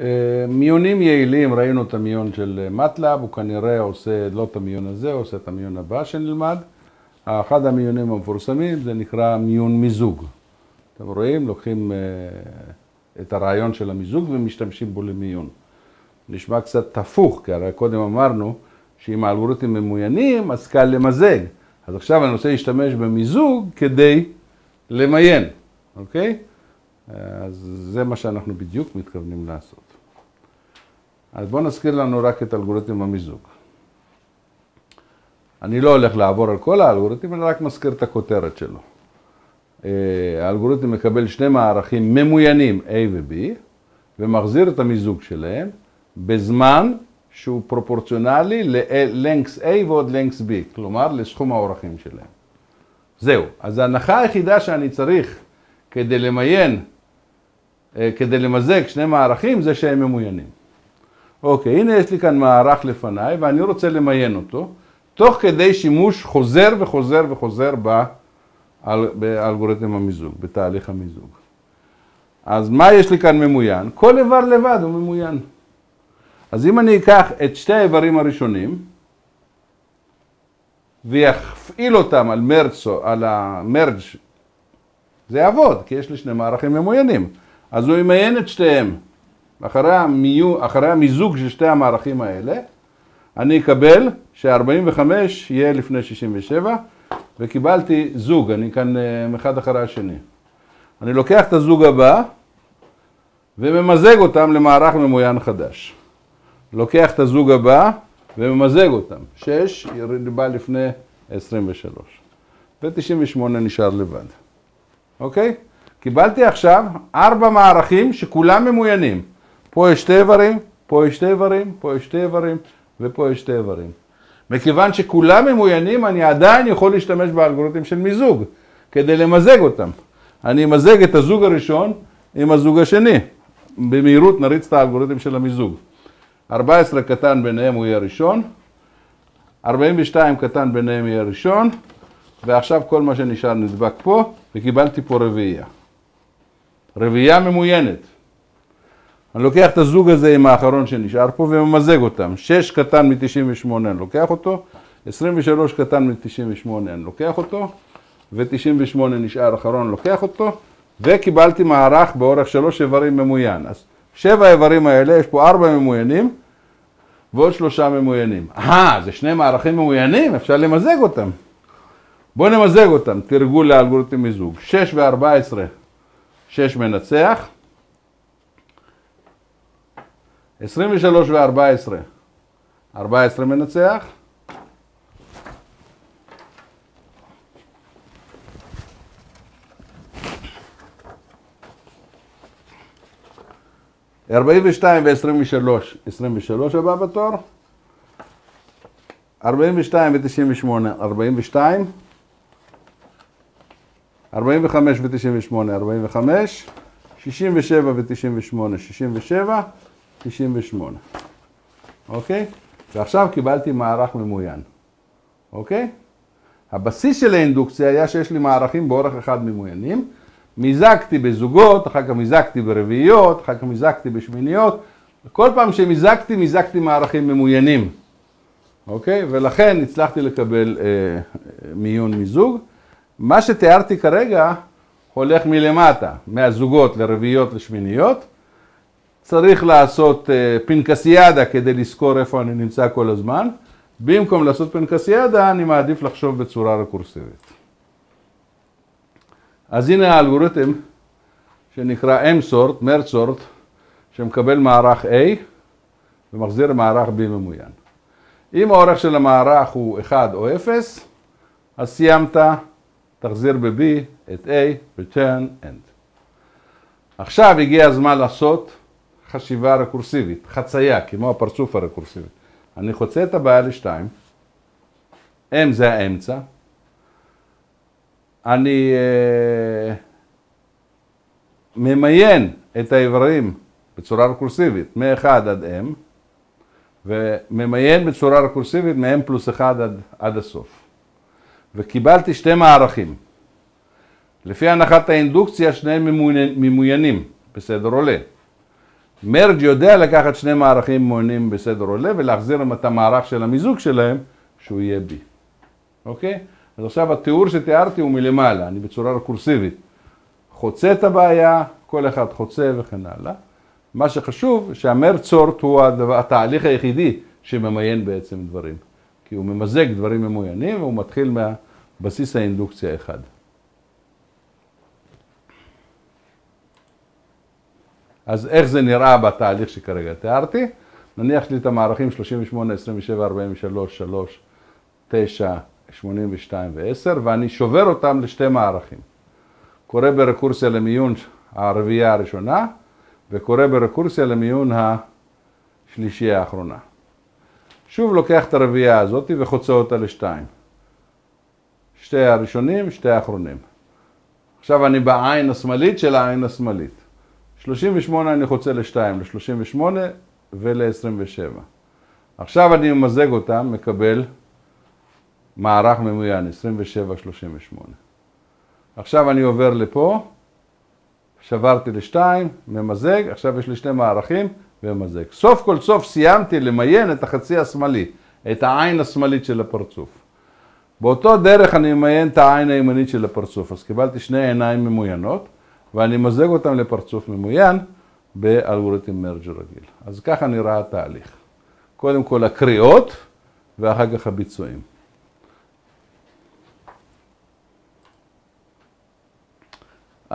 אה, מיונים יעילים, ראינו את המיון של מטלב, הוא כנראה עושה לא את המיון הזה, הוא עושה את המיון הבא שנלמד. אחד המיונים המפורסמים זה נקרא מיון מיזוג. אתם רואים? לוקחים את הרעיון של המיזוג ומשתמשים בו למיון. נשמע קצת הפוך, כי הרי קודם אמרנו שאם האלגוריתמים ממוינים, אז קל למזג. אז עכשיו אני רוצה להשתמש במיזוג כדי למיין, אוקיי? אז זה מה שאנחנו בדיוק מתכוונים לעשות. אז בואו נזכיר לנו רק את אלגוריתם המיזוג. אני לא הולך לעבור על כל האלגוריתם, אני רק מזכיר את הכותרת שלו. אה, האלגוריתם מקבל שני מערכים ממוינים A ו-B, ומחזיר את המיזוג שלהם בזמן שהוא פרופורציונלי ל-length A ועוד length B, כלומר לסכום האורכים שלהם. זהו, אז ההנחה היחידה שאני צריך כדי למיין, אה, כדי למזג שני מערכים זה שהם ממוינים. אוקיי, הנה יש לי כאן מערך לפניי ואני רוצה למיין אותו, תוך כדי שימוש חוזר וחוזר וחוזר באלגוריתם המיזוג, בתהליך המיזוג. אז מה יש לי כאן ממוין? כל איבר לבד הוא ממוין. אז אם אני אקח את שתי האיברים הראשונים ויפעיל אותם על מרצו, על המרג' זה יעבוד, כי יש לי שני מערכים ממוינים. אז הוא ימיין את שתיהם. אחרי, המיו, אחרי המיזוג של שתי המערכים האלה, אני אקבל ש-45 יהיה לפני 67, וקיבלתי זוג, אני כאן אה, אחד אחרי השני. אני לוקח את הזוג הבא וממזג אותם למערך ממוין חדש. לוקח את הזוג הבא וממזג אותם. 6 בא לפני 23. ו-98 נשאר לבד. אוקיי? קיבלתי עכשיו ארבע מערכים שכולם ממוינים. פה יש שתי איברים, פה יש שתי איברים, פה יש שתי איברים ופה יש שתי איברים. מכיוון שכולם ממוינים, אני עדיין יכול להשתמש באלגוריתם של מיזוג כדי למזג אותם. אני אמזג את הזוג הראשון עם הזוג השני. במהירות נריץ את האלגוריתם של המיזוג. 14 קטן ביניהם הוא יהיה ראשון, 42 קטן ביניהם יהיה ראשון, ועכשיו כל מה שנשאר נדבק פה, וקיבלתי פה רביעייה. רביעייה ממוינת. אני לוקח את הזוג הזה עם האחרון שנשאר פה וממזג אותם. 6 קטן מ-98 אני לוקח אותו, 23 קטן מ-98 אני לוקח אותו, ו-98 נשאר אחרון, לוקח אותו, וקיבלתי מערך באורך שלוש איברים ממוין. אז שבע האיברים האלה, יש פה ארבע ממוינים, ועוד שלושה ממוינים. אה, זה שני מערכים ממוינים, אפשר למזג אותם. בואו נמזג אותם, תרגול לאלגוריתם מיזוג. 6 ו-14, 6 מנצח. 23 ו-14, 14 מנצח. 42 ו-23, 23 הבא בתור. 42 ו-98, 42. 45 ו-98, 45. 67 ו-98, 67. 98. אוקיי? ועכשיו קיבלתי מערך ממוין. אוקיי? הבסיס של האינדוקציה היה שיש לי מערכים באורך אחד ממוינים. מיזגתי בזוגות, אחר כך מיזגתי ברביעיות, אחר כך מיזגתי בשמיניות, וכל פעם שמיזגתי, מיזגתי מערכים ממוינים, אוקיי? ולכן הצלחתי לקבל אה, מיון מיזוג. מה שתיארתי כרגע הולך מלמטה, מהזוגות לרביעיות לשמיניות. צריך לעשות אה, פנקסיאדה כדי לזכור איפה אני נמצא כל הזמן. במקום לעשות פנקסיאדה, אני מעדיף לחשוב בצורה רקורסיבית. אז הנה האלגוריתם שנקרא M-sort, מרצורט, שמקבל מערך A ומחזיר מערך B ממוין. אם האורך של המערך הוא 1 או 0, אז סיימת, תחזיר ב-B את A, return, end. עכשיו הגיע הזמן לעשות חשיבה רקורסיבית, חצייה, כמו הפרצוף הרקורסיבי. אני חוצה את הבעיה לשתיים, M זה האמצע, אני uh, ממיין את האיברים בצורה רקורסיבית מ-1 עד M, וממיין בצורה רקורסיבית מ-M פלוס 1 עד, עד הסוף. וקיבלתי שתי מערכים. לפי הנחת האינדוקציה, שניהם ממוינים, בסדר עולה. מרג' יודע לקחת שני מערכים מונים בסדר עולה ולהחזיר את המערך של המיזוג שלהם, שהוא יהיה B. אוקיי? אז עכשיו התיאור שתיארתי הוא מלמעלה, אני בצורה רקורסיבית. חוצה את הבעיה, כל אחד חוצה וכן הלאה. מה שחשוב, שהמרג' סורט הוא הדבר, התהליך היחידי שממיין בעצם דברים. כי הוא ממזג דברים ממוינים והוא מתחיל מהבסיס האינדוקציה אחד. אז איך זה נראה בתהליך שכרגע תיארתי? נניח לי את המערכים 38, 27, 43, 3, 9, 82 ו-10, ואני שובר אותם לשתי מערכים. קורא ברקורסיה למיון הרביעייה הראשונה, וקורא ברקורסיה למיון השלישייה האחרונה. שוב לוקח את הרביעייה הזאת וחוצה אותה לשתיים. שתי הראשונים, שתי האחרונים. עכשיו אני בעין השמאלית של העין השמאלית. 38 אני חוצה ל-2, ל-38 ול-27. עכשיו אני ממזג אותם, מקבל מערך ממוין, 27-38. עכשיו אני עובר לפה, שברתי ל-2, ממזג, עכשיו יש לי שני מערכים וממזג. סוף כל סוף סיימתי למיין את החצי השמאלי, את העין השמאלית של הפרצוף. באותו דרך אני ממיין את העין הימנית של הפרצוף, אז קיבלתי שני עיניים ממוינות. ואני מזג אותם לפרצוף ממוין באלגוריתם מרג' רגיל. אז ככה נראה התהליך. קודם כל הקריאות ואחר כך הביצועים. Uh,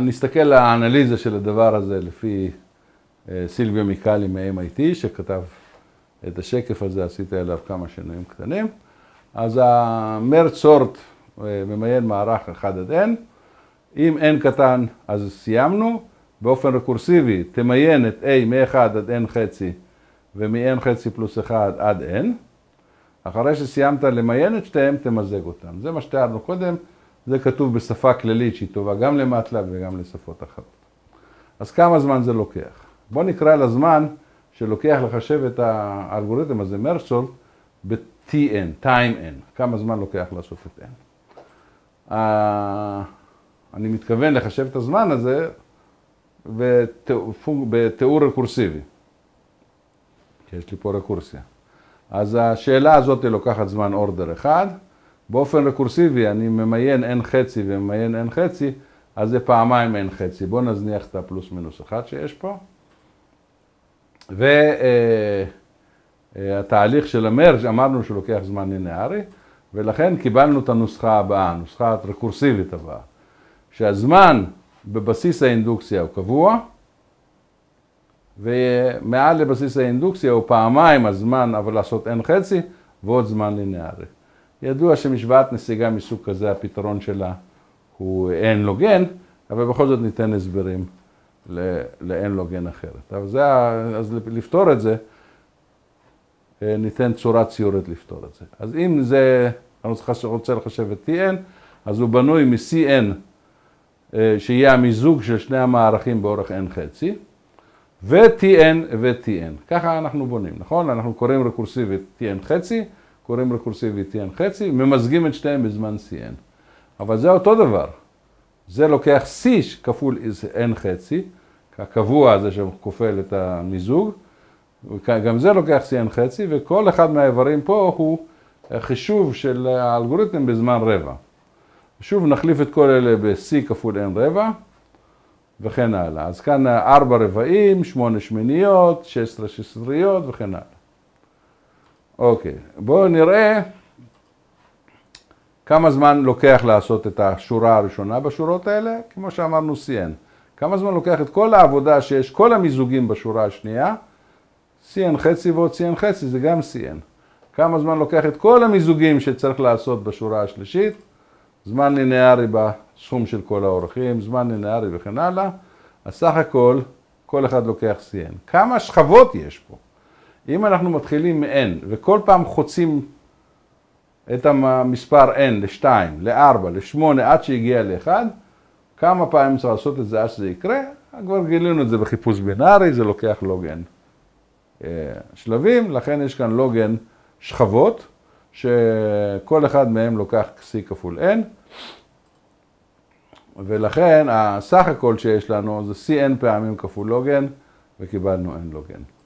נסתכל על האנליזה של הדבר הזה לפי uh, סילביו מיקלי מ-MIT, שכתב את השקף הזה, עשיתי עליו כמה שינויים קטנים. אז המרץ סורט uh, ממיין מערך 1 עד n. אם n קטן אז סיימנו, באופן רקורסיבי תמיין את a מ-1 עד n חצי ומ-n חצי פלוס 1 עד n, אחרי שסיימת למיין את שתיהם תמזג אותם. זה מה שתיארנו קודם, זה כתוב בשפה כללית שהיא טובה גם למטלב וגם לשפות אחרות. אז כמה זמן זה לוקח? בואו נקרא לזמן שלוקח לחשב את האלגוריתם הזה, מרסול, ב-tn, time n, כמה זמן לוקח לעשות את n. אני מתכוון לחשב את הזמן הזה בתיאור רקורסיבי. יש לי פה רקורסיה. אז השאלה הזאת לוקחת זמן אורדר אחד. באופן רקורסיבי אני ממיין n חצי וממיין n חצי, אז זה פעמיים n חצי. בואו נזניח את הפלוס מינוס אחד שיש פה. והתהליך של המרג' אמרנו שהוא לוקח זמן לינארי, ולכן קיבלנו את הנוסחה הבאה, הנוסחה הרקורסיבית הבאה. שהזמן בבסיס האינדוקציה הוא קבוע, ומעל לבסיס האינדוקציה הוא פעמיים הזמן, אבל לעשות n חצי, ועוד זמן לינארי. ידוע שמשוואת נסיגה מסוג כזה, הפתרון שלה הוא n לוגן, אבל בכל זאת ניתן הסברים ל-n לוגן אחרת. אבל זה, אז לפתור את זה, ניתן צורה ציורית לפתור את זה. אז אם זה, אני רוצה לחשב את tn, אז הוא בנוי מ-cn אה, שיהיה המיזוג של שני המערכים באורך n חצי, ו-tn ו-tn. ככה אנחנו בונים, נכון? אנחנו קוראים רקורסיבית tn חצי, קוראים רקורסיבית tn חצי, ממזגים את שניהם בזמן cn. אבל זה אותו דבר. זה לוקח c כפול n חצי, הקבוע הזה שכופל את המיזוג, גם זה לוקח cn חצי, וכל אחד מהאיברים פה הוא חישוב של האלגוריתם בזמן רבע. שוב נחליף את כל אלה ב-C כפול N רבע וכן הלאה. אז כאן 4 רבעים, 8 שמיניות, 16 שסריות וכן הלאה. אוקיי, בואו נראה כמה זמן לוקח לעשות את השורה הראשונה בשורות האלה, כמו שאמרנו CN. כמה זמן לוקח את כל העבודה שיש, כל המיזוגים בשורה השנייה, CN חצי ועוד CN חצי זה גם CN. כמה זמן לוקח את כל המיזוגים שצריך לעשות בשורה השלישית, זמן ליניארי בסכום של כל האורחים, זמן ליניארי וכן הלאה, אז סך הכל, כל אחד לוקח CN. כמה שכבות יש פה? אם אנחנו מתחילים מ-N וכל פעם חוצים את המספר N ל-2, ל-4, ל-8 עד שהגיע ל-1, כמה פעמים צריך לעשות את זה עד שזה יקרה? כבר גילינו את זה בחיפוש בינארי, זה לוקח לוגן אה, שלבים, לכן יש כאן לוגן שכבות. שכל אחד מהם לוקח C כפול N, ולכן הסך הכל שיש לנו זה CN פעמים כפול לוגן וקיבלנו n לוג n.